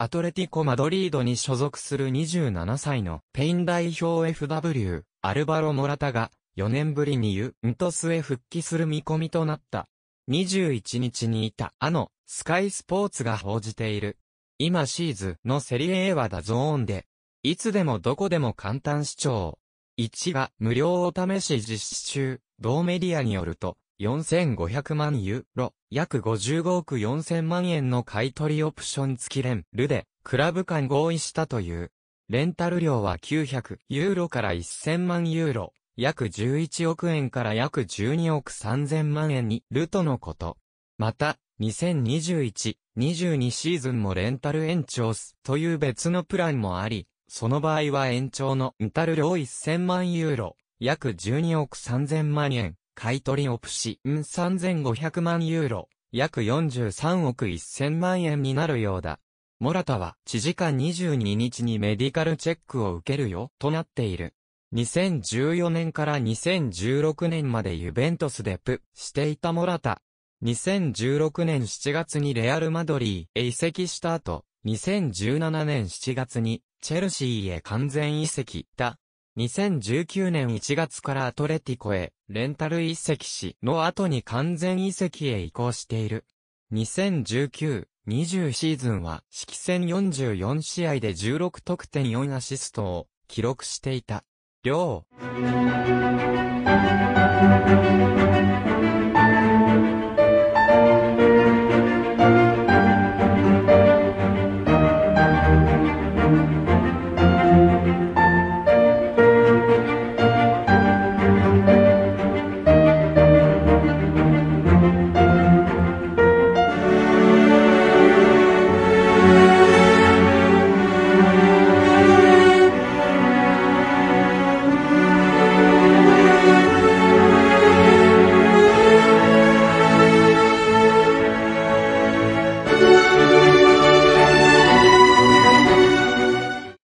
アトレティコ・マドリードに所属する27歳のスペイン代表 FW、アルバロ・モラタが4年ぶりにユベントスへ復帰する見込みとなった。21日にイタリアのスカイスポーツが報じている。今シーズンのセリエ A は DAZN で、いつでもどこでも簡単視聴。1か月無料お試し実施中、同メディアによると、4500万ユーロ、約55億4000万円の買取オプション付きレンタルで、クラブ間合意したという。レンタル料は900ユーロから1000万ユーロ、約11億円から約12億3000万円に、ルとのこと。また、2021、22シーズンもレンタル延長すという別のプランもあり、その場合は延長のンタル料1000万ユーロ、約12億3000万円、買取オプシン3500万ユーロ、約43億1000万円になるようだ。モラタは、知事間22日にメディカルチェックを受けるよ、となっている。2014年から2016年までユベントスでプしていたモラタ。2016年7月にレアル・マドリーへ移籍した後、2017年7月にチェルシーへ完全移籍だ。2019年1月からアトレティコへレンタル移籍しの後に完全遺跡へ移行している。2019、20シーズンは、式戦44試合で16得点4アシストを記録していた。りょう。